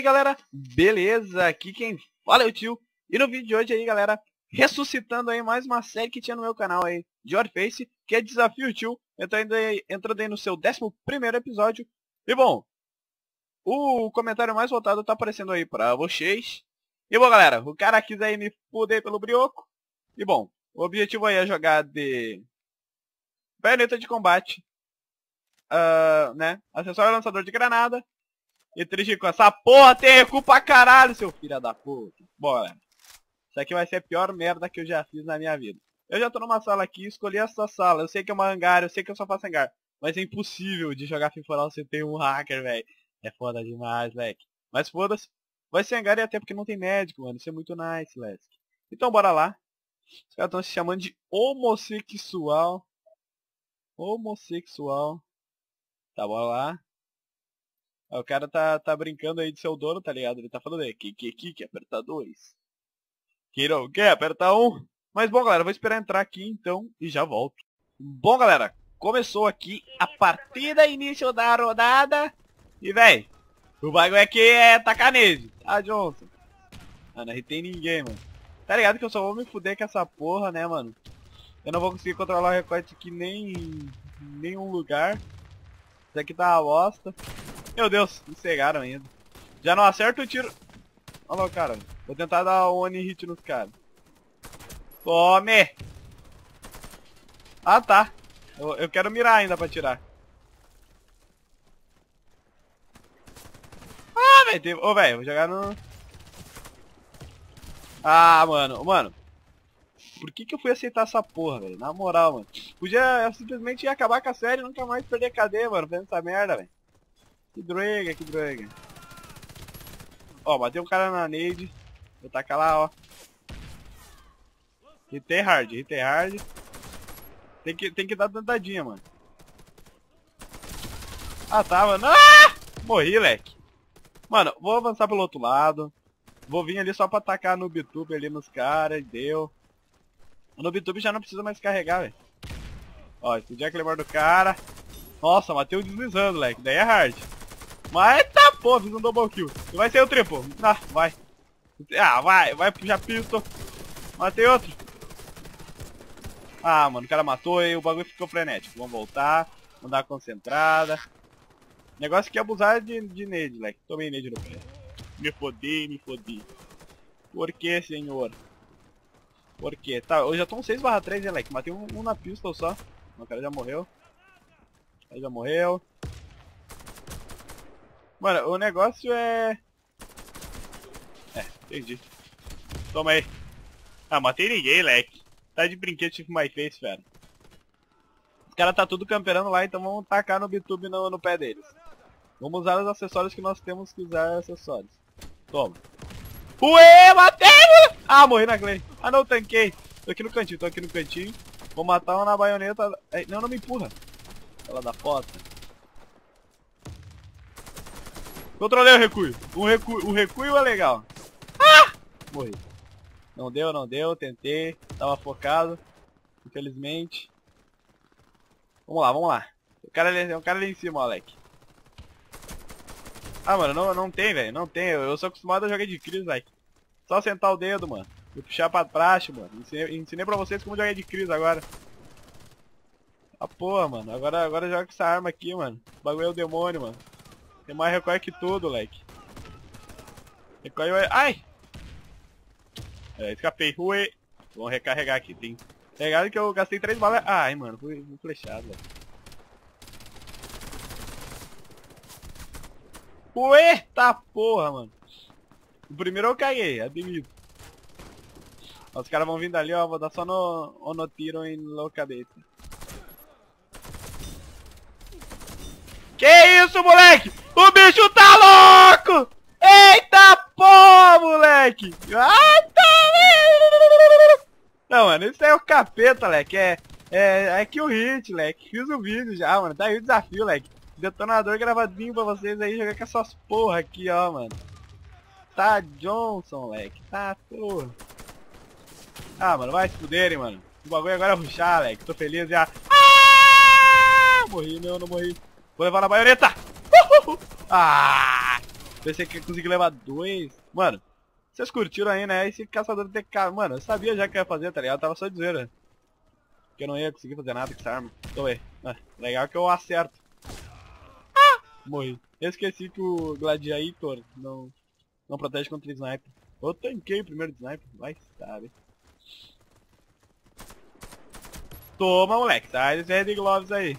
aí galera, beleza? Aqui quem fala é o tio. E no vídeo de hoje aí galera, ressuscitando aí mais uma série que tinha no meu canal aí De Warface, que é Desafio Tio. Entrando aí, entrando aí no seu 11 episódio. E bom, o comentário mais votado tá aparecendo aí pra vocês. E bom galera, o cara quis aí me fuder pelo brioco. E bom, o objetivo aí é jogar de Baioneta de combate uh, né? Acessório lançador de granada e triste com essa porra tem recuo pra caralho, seu filho da puta. Bora. Isso aqui vai ser a pior merda que eu já fiz na minha vida. Eu já tô numa sala aqui, escolhi essa sala. Eu sei que é uma hangar, eu sei que eu só faço hangar. Mas é impossível de jogar FIFA se tem um hacker, velho. É foda demais, leque. Mas foda-se. Vai ser hangar e até porque não tem médico, mano. Isso é muito nice, Lesk. Então bora lá. Os caras estão se chamando de homossexual. Homossexual. Tá, bora lá. O cara tá, tá brincando aí de ser o dono, tá ligado? Ele tá falando aí, que, que, que, que, apertar dois. Que não quer apertar um. Mas bom, galera, vou esperar entrar aqui então e já volto. Bom, galera, começou aqui a partida, início da rodada. E, véi, o bagulho aqui é tacar nele. Ah, Johnson. Ah, não irritei ninguém, mano. Tá ligado que eu só vou me fuder com essa porra, né, mano? Eu não vou conseguir controlar o recorte aqui nem em nenhum lugar. Isso aqui tá uma bosta. Meu Deus, me cegaram ainda. Já não acerta o tiro. Olha lá o cara. Vou tentar dar one hit nos caras. Tome! Ah, tá. Eu, eu quero mirar ainda pra tirar. Ah, velho. Ô, velho, vou jogar no... Ah, mano. Mano. Por que que eu fui aceitar essa porra, velho? Na moral, mano. Podia simplesmente acabar com a série e nunca mais perder cadeia, mano. Vendo essa merda, velho. Que droga, que droga. Ó, bateu um cara na nade. Vou tacar lá, ó. Hitei hard, hitei hard. Tem que, tem que dar dantadinha, mano. Ah, tá, mano. Ah! Morri, leque. Mano, vou avançar pelo outro lado. Vou vir ali só pra atacar no Bitube ali nos caras. Deu. No Bitube já não precisa mais carregar, velho. Ó, explodi aquele bar do cara. Nossa, matei o deslizando, leque. Daí é hard. Mas tá, pô, fiz um double kill. Vai ser o triplo. Ah, vai. Ah, vai, vai puxar pistol. Matei outro. Ah, mano, o cara matou e o bagulho ficou frenético. Vamos voltar. Vamos dar uma concentrada. Negócio que é abusar de, de nade, leque. Tomei nade no pé. Me fodi, me fodi. Por que, senhor? Por quê? Tá, eu já tô um 6 barra 3, hein, leque. Matei um, um na pistol só. O cara já morreu. Aí já morreu. Mano, o negócio é... É, entendi. Toma aí. Ah, matei ninguém, leque. Tá de brinquedo tipo My Face, velho. Os caras tá tudo camperando lá, então vamos tacar no bitube no, no pé deles. Vamos usar os acessórios que nós temos que usar acessórios. Toma. Ué, matei! Ah, morri na Clay. Ah, não, tanquei. Tô aqui no cantinho, tô aqui no cantinho. Vou matar uma na baioneta. Não, não me empurra. Ela da foto. Controlei o recuo. O recuo, o recuo é legal. Ah! Morri. Não deu, não deu. Tentei. Tava focado. Infelizmente. Vamos lá, vamos lá. O cara ali, um cara ali em cima, Alec. Ah, mano, não, não tem, velho. Não tem. Eu, eu, sou acostumado a jogar de crise, velho. Só sentar o dedo, mano. E puxar pra praxe, mano. Ensinei, ensinei pra vocês como jogar de crise agora. Ah, porra, mano. Agora, agora joga com essa arma aqui, mano. O bagulho é o demônio, mano. Tem mais recorre que tudo, leque. Recorre... Ai! É, escapei. Ue. Vamos recarregar aqui. Tem... Tá ligado que eu gastei três balas... Ai, mano. Fui, flechado, velho. Eita porra, mano. O primeiro eu caguei, admito. Os caras vão vindo ali, ó. Vou dar só no, no tiro em loucadeta. Que isso, moleque? O bicho tá louco! Eita porra, moleque! Ah, tá... Não, mano, isso é o capeta, moleque. É, é, é que o hit, moleque. Fiz o vídeo já, mano. Tá aí o desafio, moleque. Detonador gravadinho pra vocês aí, jogar com essas porra aqui, ó, mano. Tá Johnson, moleque. Tá porra. Ah, mano, vai se fuderem, mano. O bagulho agora é ruxar, moleque. Tô feliz já. Ah! Morri, meu, não morri. Vou levar na baioneta. Ah! Pensei que ia conseguir levar dois. Mano, vocês curtiram aí, né? Esse caçador de TK. Mano, eu sabia já que ia fazer, tá ligado? Eu tava só dizendo? Que eu não ia conseguir fazer nada com essa arma. Tô aí. Ah, legal que eu acerto. Ah! Morri. Eu esqueci que o Gladiator não, não protege contra sniper. Eu tanquei o primeiro sniper, vai sabe. Toma, moleque. Sai desse Red Gloves aí.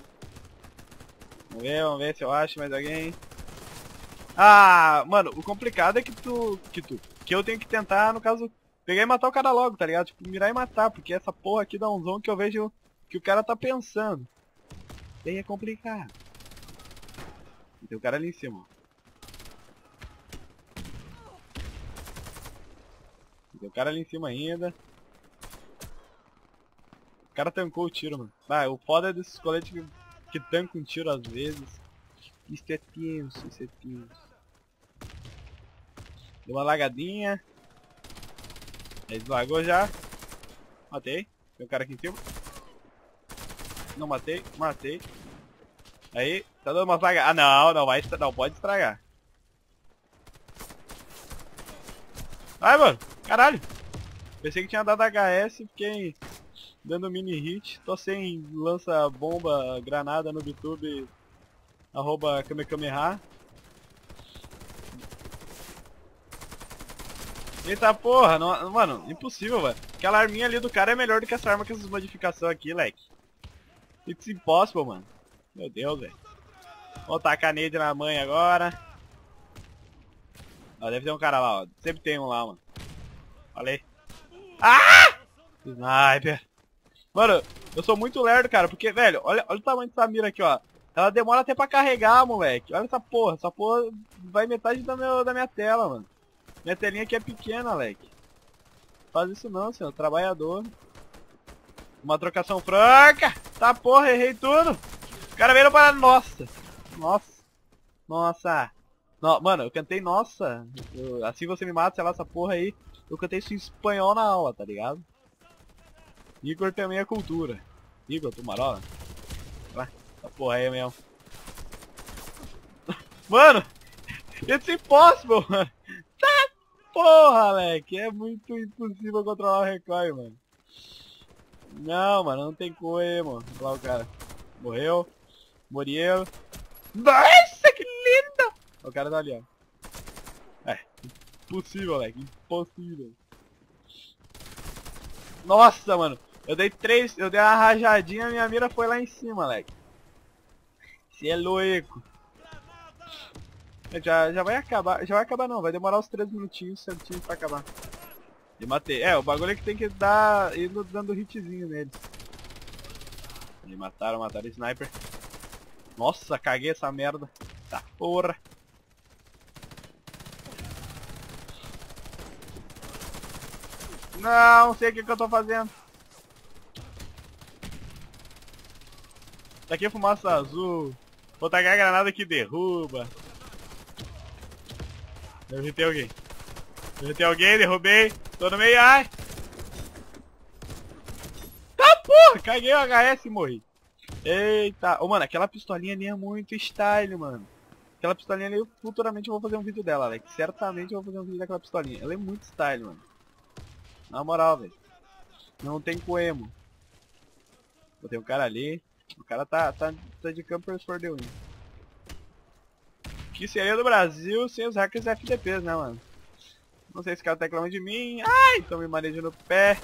Vamos ver, vamos ver se eu acho mais alguém. Ah, mano, o complicado é que tu, que tu, que eu tenho que tentar, no caso, pegar e matar o cara logo, tá ligado? Tipo, mirar e matar, porque essa porra aqui dá um zoom que eu vejo que o cara tá pensando. E aí é complicado. Tem o cara ali em cima. Tem o cara ali em cima ainda. O cara tancou o tiro, mano. Ah, o foda é desses coletes que, que tancam um tiro às vezes. Isso é tenso, isso é tenso. Deu uma lagadinha. Deslagou já. Matei. Tem um cara aqui em cima. Não matei, matei. Aí, tá dando uma vaga. Ah não, não vai não pode estragar. Ai mano, caralho. Pensei que tinha dado HS, fiquei dando mini hit. Tô sem lança bomba, granada no YouTube. Arroba Kamekameha. Eita porra, não, mano, impossível, velho. Aquela arminha ali do cara é melhor do que essa arma com essas modificações aqui, leque. It's impossible, mano. Meu Deus, velho. Vou tacar nele na mãe agora. Ó, deve ter um cara lá, ó. Sempre tem um lá, mano. Falei. Ah! Sniper. Mano, eu sou muito lerdo, cara, porque, velho, olha, olha o tamanho dessa mira aqui, ó. Ela demora até pra carregar, moleque. Olha essa porra. Essa porra vai metade da, meu, da minha tela, mano. Minha telinha aqui é pequena, Leque. Faz isso não, senhor. Trabalhador. Uma trocação franca. Tá porra, errei tudo. O cara veio para... Nossa. Nossa. Nossa. No, mano, eu cantei nossa. Eu, assim você me mata, sei lá, essa porra aí. Eu cantei isso em espanhol na aula, tá ligado? Igor também é cultura. Igor, tu marola? Vai, essa porra aí mesmo. Mano! It's impossible, mano! Porra, Alec, é muito impossível controlar o recoil, mano. Não, mano, não tem como, lá o cara. Morreu. Muriel. Nossa, que linda! O cara tá ali, ó. É, impossível, Alec, impossível. Nossa, mano. Eu dei três, eu dei uma rajadinha, minha mira foi lá em cima, Alec. Você é louco. Já, já vai acabar. Já vai acabar não, vai demorar uns 3 minutinhos certinho pra acabar. E matei. É, o bagulho é que tem que dar. ir dando hitzinho neles. E mataram, mataram sniper. Nossa, caguei essa merda. Tá porra. Não, sei o que, que eu tô fazendo. Tá aqui fumaça azul. Vou tacar a granada que derruba. Derrubei alguém. Derrubei alguém, derrubei. Tô no meio, ai. Tá porra, caguei o HS e morri. Eita. Ô, oh, mano, aquela pistolinha ali é muito style, mano. Aquela pistolinha ali, futuramente eu vou fazer um vídeo dela, Alex. Certamente eu vou fazer um vídeo daquela pistolinha. Ela é muito style, mano. Na moral, velho. Não tem coemo. Botei um cara ali. O cara tá, tá, tá de campers for the win que seria do Brasil sem os hackers FDPs, né, mano? Não sei se o cara tá reclamando de mim. Ai, tô me manejando no pé.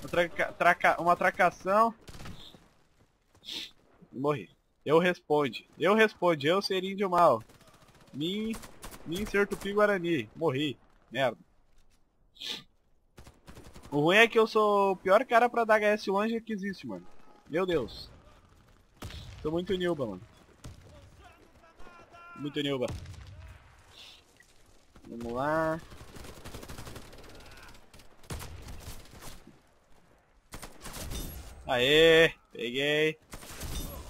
Uma, traca, traca, uma tracação. Morri. Eu responde. Eu responde. Eu seria índio mal. Mim, mim ser tupi guarani. Morri. Merda. O ruim é que eu sou o pior cara pra dar HS longe que existe, mano. Meu Deus. Tô muito nilba, mano. Muito Nilba. Vamos lá. Aê, peguei.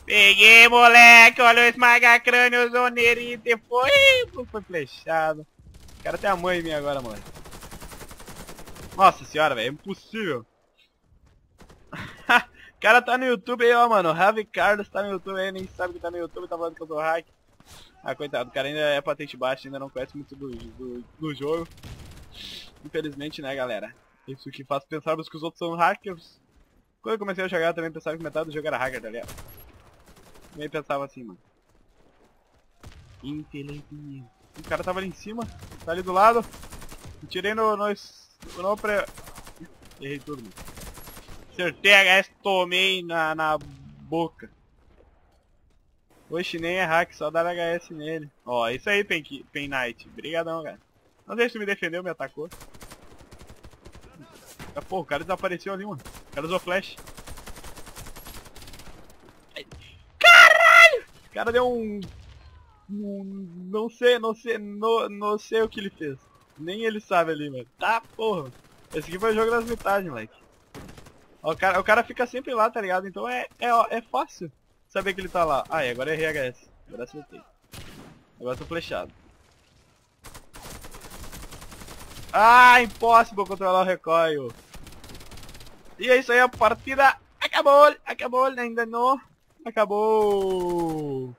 Peguei, moleque. Olha o esmaga crânio, zoneirito. Foi, foi flechado. O cara tem a mãe em mim agora, mano. Nossa senhora, velho. É impossível. o cara tá no YouTube aí, ó, mano. Ravi Carlos tá no YouTube aí, nem sabe que tá no YouTube, tá falando que eu sou hack. Ah, coitado, o cara ainda é patente baixa, ainda não conhece muito do, do, do jogo. Infelizmente, né, galera? Isso que faz pensarmos que os outros são hackers. Quando eu comecei a jogar, também pensava que metade do jogo era hacker, tá ligado? Pensava assim, mano. Infelizmente. O cara tava ali em cima, tá ali do lado. tirei no... no, no pre... Errei tudo, mano. Acertei a HS, tomei na, na boca. Oxe, nem é hack, só dar HS nele. Ó, isso aí, Pen, Pen Knight. Obrigadão, cara. Não sei se tu me defendeu, me atacou. Ah, pô, o cara desapareceu ali, mano. O cara usou flash. Caralho! O cara deu um... um não sei, não sei, não, não sei o que ele fez. Nem ele sabe ali, mano. Tá, porra. Esse aqui foi o jogo das metades, moleque. O cara, o cara fica sempre lá, tá ligado? Então é, é, é fácil saber que ele tá lá. Ah, e agora é RHS. Agora acertei. Agora tô flechado. Ah, impossível controlar o recoil. E é isso aí, a partida acabou, acabou, ainda não acabou.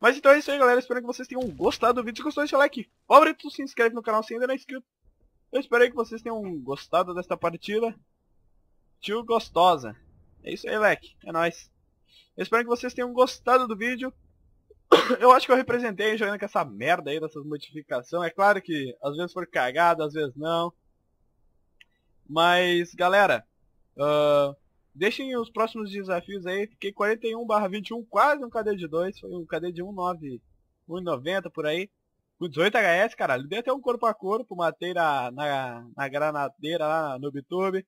Mas então é isso aí, galera. Espero que vocês tenham gostado do vídeo. Se gostou, deixa o like favorito, se inscreve no canal se ainda não é inscrito. Eu espero que vocês tenham gostado desta partida. Tio gostosa. É isso aí, leque. É nóis. Eu espero que vocês tenham gostado do vídeo. Eu acho que eu representei jogando com essa merda aí, dessas modificações. É claro que às vezes foi cagado, às vezes não. Mas, galera, uh, deixem os próximos desafios aí. Fiquei 41 barra 21, quase um KD de 2. Foi um KD de 1,9, 1,90 por aí. Com 18 HS, caralho. Dei até um corpo a corpo, matei na, na, na granadeira lá no YouTube.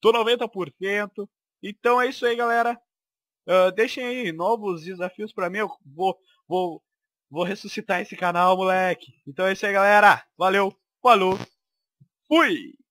Tô 90%. Então é isso aí, galera. Uh, deixem aí novos desafios pra mim. Eu vou, vou, vou ressuscitar esse canal, moleque. Então é isso aí, galera. Valeu, falou, fui!